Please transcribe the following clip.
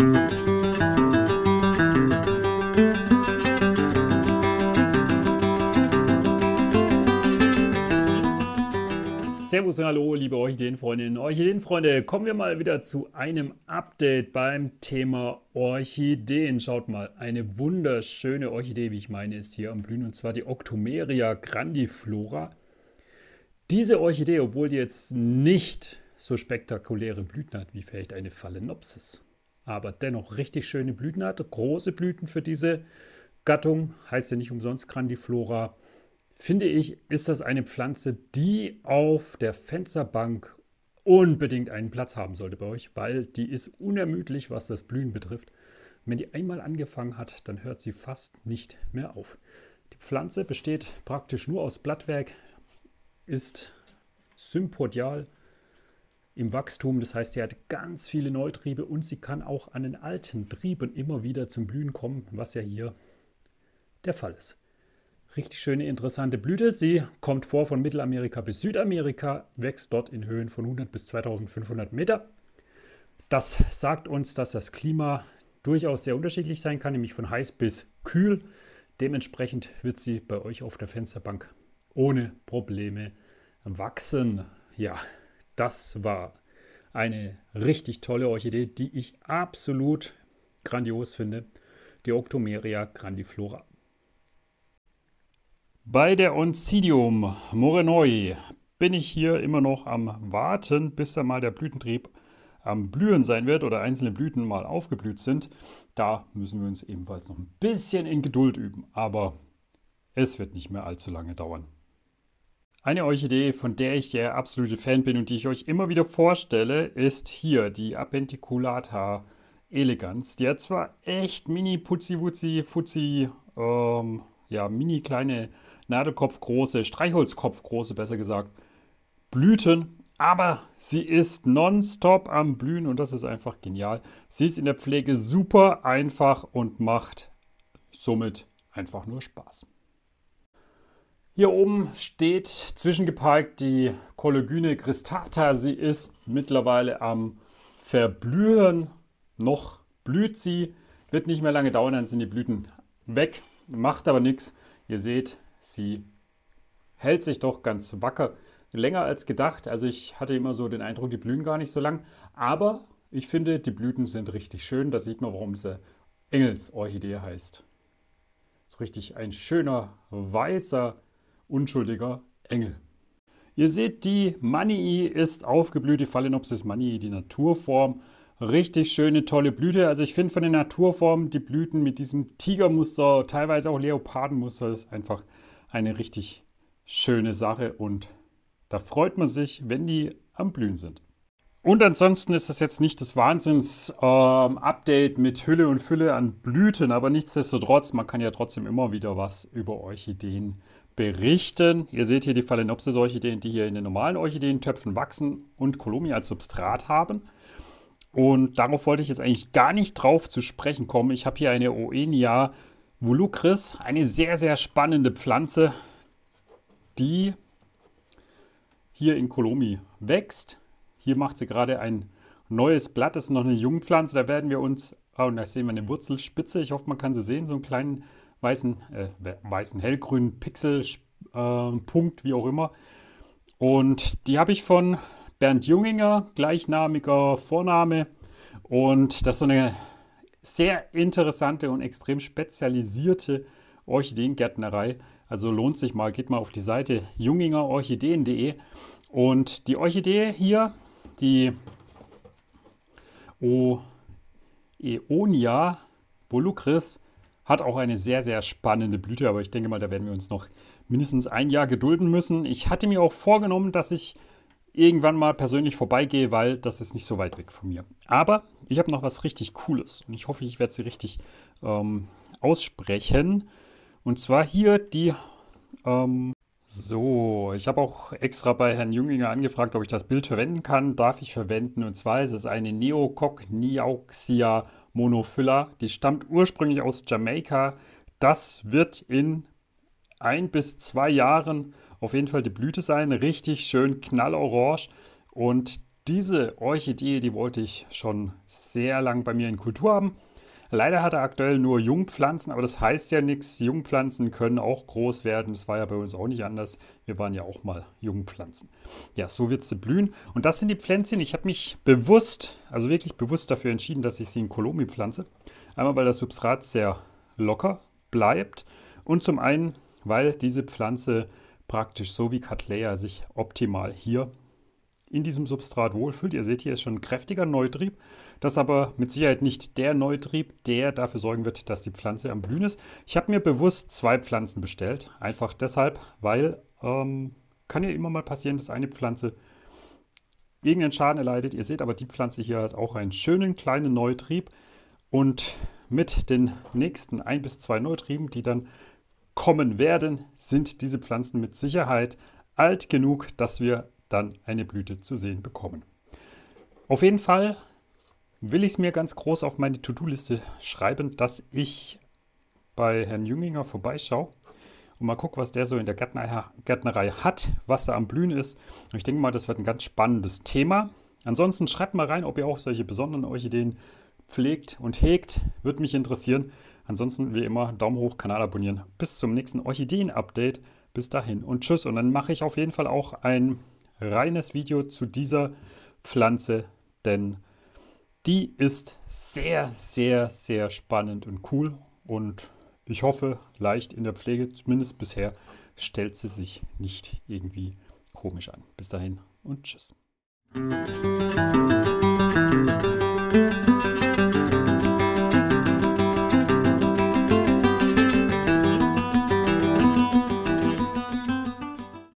Servus und Hallo, liebe Orchideenfreundinnen und Orchideenfreunde. Kommen wir mal wieder zu einem Update beim Thema Orchideen. Schaut mal, eine wunderschöne Orchidee, wie ich meine, ist hier am Blühen und zwar die Octomeria grandiflora. Diese Orchidee, obwohl die jetzt nicht so spektakuläre Blüten hat wie vielleicht eine Phalaenopsis, aber dennoch richtig schöne Blüten hat, große Blüten für diese Gattung, heißt ja nicht umsonst Grandiflora finde ich, ist das eine Pflanze, die auf der Fensterbank unbedingt einen Platz haben sollte bei euch, weil die ist unermüdlich, was das Blühen betrifft. wenn die einmal angefangen hat, dann hört sie fast nicht mehr auf. Die Pflanze besteht praktisch nur aus Blattwerk, ist sympodial im Wachstum, das heißt, sie hat ganz viele Neutriebe und sie kann auch an den alten Trieben immer wieder zum Blühen kommen, was ja hier der Fall ist. Richtig schöne, interessante Blüte. Sie kommt vor von Mittelamerika bis Südamerika, wächst dort in Höhen von 100 bis 2500 Meter. Das sagt uns, dass das Klima durchaus sehr unterschiedlich sein kann, nämlich von heiß bis kühl. Dementsprechend wird sie bei euch auf der Fensterbank ohne Probleme wachsen. Ja, das war eine richtig tolle Orchidee, die ich absolut grandios finde. Die Octomeria grandiflora. Bei der Oncidium morenoi bin ich hier immer noch am Warten, bis da mal der Blütentrieb am Blühen sein wird oder einzelne Blüten mal aufgeblüht sind. Da müssen wir uns ebenfalls noch ein bisschen in Geduld üben, aber es wird nicht mehr allzu lange dauern. Eine Orchidee, von der ich der absolute Fan bin und die ich euch immer wieder vorstelle, ist hier die Apenticulata elegans. Die hat zwar echt mini putzi wutzi fuzzi ähm, ja, mini kleine Nadelkopfgroße, Streichholzkopfgroße, besser gesagt, Blüten. Aber sie ist nonstop am Blühen und das ist einfach genial. Sie ist in der Pflege super einfach und macht somit einfach nur Spaß. Hier oben steht zwischengeparkt die Colegyne cristata. Sie ist mittlerweile am Verblühen. Noch blüht sie. Wird nicht mehr lange dauern, dann sind die Blüten weg. Macht aber nichts. Ihr seht, sie hält sich doch ganz wacker. Länger als gedacht. Also ich hatte immer so den Eindruck, die blühen gar nicht so lang. Aber ich finde, die Blüten sind richtig schön. Da sieht man, warum sie Engelsorchidee heißt. So richtig ein schöner, weißer, unschuldiger Engel. Ihr seht, die Manii ist aufgeblüht, die Phalaenopsis manii, die Naturform. Richtig schöne, tolle Blüte. Also ich finde von der Naturform die Blüten mit diesem Tigermuster, teilweise auch Leopardenmuster, ist einfach eine richtig schöne Sache und da freut man sich, wenn die am Blühen sind. Und ansonsten ist das jetzt nicht das Wahnsinns-Update ähm, mit Hülle und Fülle an Blüten, aber nichtsdestotrotz, man kann ja trotzdem immer wieder was über Orchideen berichten. Ihr seht hier die Phalaenopsis-Orchideen, die hier in den normalen Orchideentöpfen wachsen und Kolomi als Substrat haben. Und darauf wollte ich jetzt eigentlich gar nicht drauf zu sprechen kommen. Ich habe hier eine Oenia volucris, eine sehr, sehr spannende Pflanze, die hier in Kolomi wächst. Hier macht sie gerade ein neues Blatt. Das ist noch eine Jungpflanze. Da werden wir uns, oh, und da sehen wir eine Wurzelspitze. Ich hoffe, man kann sie sehen. So einen kleinen weißen, äh, weißen hellgrünen Pixelpunkt, äh, wie auch immer. Und die habe ich von Bernd Junginger, gleichnamiger Vorname. Und das ist so eine sehr interessante und extrem spezialisierte Orchideengärtnerei. Also lohnt sich mal, geht mal auf die Seite jungingerorchideen.de. Und die Orchidee hier, die Oeonia volucris, hat auch eine sehr, sehr spannende Blüte. Aber ich denke mal, da werden wir uns noch mindestens ein Jahr gedulden müssen. Ich hatte mir auch vorgenommen, dass ich irgendwann mal persönlich vorbeigehe, weil das ist nicht so weit weg von mir. Aber ich habe noch was richtig Cooles und ich hoffe, ich werde sie richtig ähm, aussprechen. Und zwar hier die. Ähm, so, ich habe auch extra bei Herrn Junginger angefragt, ob ich das Bild verwenden kann. Darf ich verwenden? Und zwar ist es eine Neococniauxia monophylla. Die stammt ursprünglich aus Jamaika. Das wird in ein bis zwei Jahren auf jeden Fall die Blüte sein. Richtig schön knallorange. Und diese Orchidee, die wollte ich schon sehr lang bei mir in Kultur haben. Leider hat er aktuell nur Jungpflanzen, aber das heißt ja nichts. Jungpflanzen können auch groß werden. Das war ja bei uns auch nicht anders. Wir waren ja auch mal Jungpflanzen. Ja, so wird sie blühen. Und das sind die Pflänzchen. Ich habe mich bewusst, also wirklich bewusst dafür entschieden, dass ich sie in Kolomi pflanze. Einmal, weil das Substrat sehr locker bleibt und zum einen, weil diese Pflanze praktisch so wie Cattleya sich optimal hier in diesem Substrat wohlfühlt. Ihr seht, hier ist schon ein kräftiger Neutrieb. Das ist aber mit Sicherheit nicht der Neutrieb, der dafür sorgen wird, dass die Pflanze am Blühen ist. Ich habe mir bewusst zwei Pflanzen bestellt. Einfach deshalb, weil ähm, kann ja immer mal passieren, dass eine Pflanze irgendeinen Schaden erleidet. Ihr seht aber, die Pflanze hier hat auch einen schönen kleinen Neutrieb. Und mit den nächsten ein bis zwei Neutrieben, die dann kommen werden, sind diese Pflanzen mit Sicherheit alt genug, dass wir dann eine Blüte zu sehen bekommen. Auf jeden Fall will ich es mir ganz groß auf meine To-Do-Liste schreiben, dass ich bei Herrn Jünginger vorbeischaue und mal gucke, was der so in der Gärtnerei, Gärtnerei hat, was da am Blühen ist. Und ich denke mal, das wird ein ganz spannendes Thema. Ansonsten schreibt mal rein, ob ihr auch solche besonderen Orchideen pflegt und hegt. Würde mich interessieren. Ansonsten wie immer Daumen hoch, Kanal abonnieren. Bis zum nächsten Orchideen-Update. Bis dahin und tschüss. Und dann mache ich auf jeden Fall auch ein reines Video zu dieser Pflanze, denn die ist sehr, sehr, sehr spannend und cool und ich hoffe leicht in der Pflege, zumindest bisher stellt sie sich nicht irgendwie komisch an. Bis dahin und tschüss.